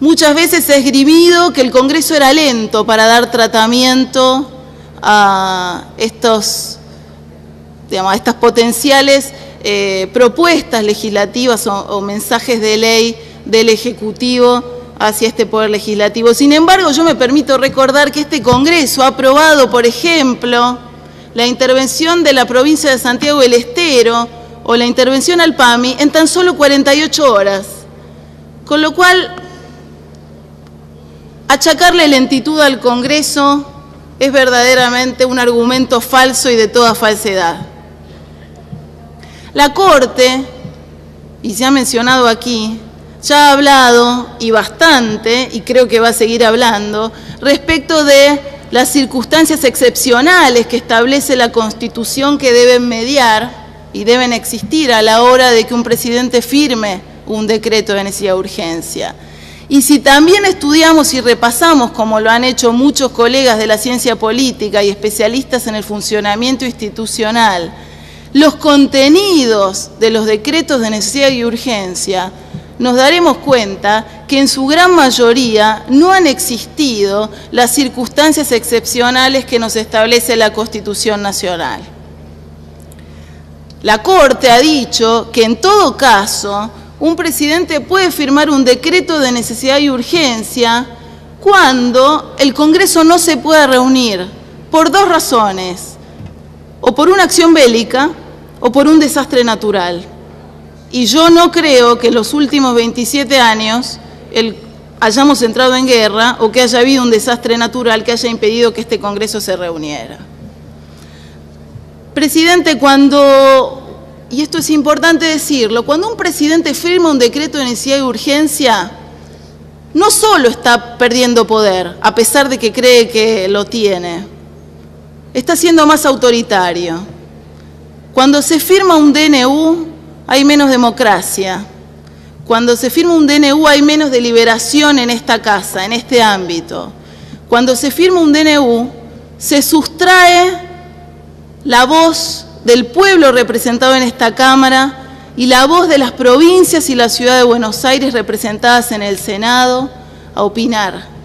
Muchas veces se ha esgrimido que el Congreso era lento para dar tratamiento a, estos, digamos, a estas potenciales eh, propuestas legislativas o, o mensajes de ley del Ejecutivo hacia este Poder Legislativo. Sin embargo, yo me permito recordar que este Congreso ha aprobado, por ejemplo, la intervención de la provincia de Santiago del Estero o la intervención al PAMI en tan solo 48 horas. Con lo cual, achacarle lentitud al Congreso es verdaderamente un argumento falso y de toda falsedad. La Corte, y se ha mencionado aquí, ya ha hablado, y bastante, y creo que va a seguir hablando, respecto de las circunstancias excepcionales que establece la Constitución que deben mediar y deben existir a la hora de que un presidente firme un decreto de necesidad de urgencia. Y si también estudiamos y repasamos, como lo han hecho muchos colegas de la ciencia política y especialistas en el funcionamiento institucional, los contenidos de los decretos de necesidad y urgencia, nos daremos cuenta que en su gran mayoría no han existido las circunstancias excepcionales que nos establece la Constitución Nacional. La Corte ha dicho que en todo caso un presidente puede firmar un decreto de necesidad y urgencia cuando el Congreso no se pueda reunir por dos razones, o por una acción bélica o por un desastre natural. Y yo no creo que en los últimos 27 años hayamos entrado en guerra o que haya habido un desastre natural que haya impedido que este Congreso se reuniera. Presidente, cuando, y esto es importante decirlo, cuando un presidente firma un decreto de necesidad y urgencia, no solo está perdiendo poder, a pesar de que cree que lo tiene, está siendo más autoritario. Cuando se firma un DNU, hay menos democracia. Cuando se firma un DNU hay menos deliberación en esta casa, en este ámbito. Cuando se firma un DNU se sustrae la voz del pueblo representado en esta Cámara y la voz de las provincias y la ciudad de Buenos Aires representadas en el Senado a opinar.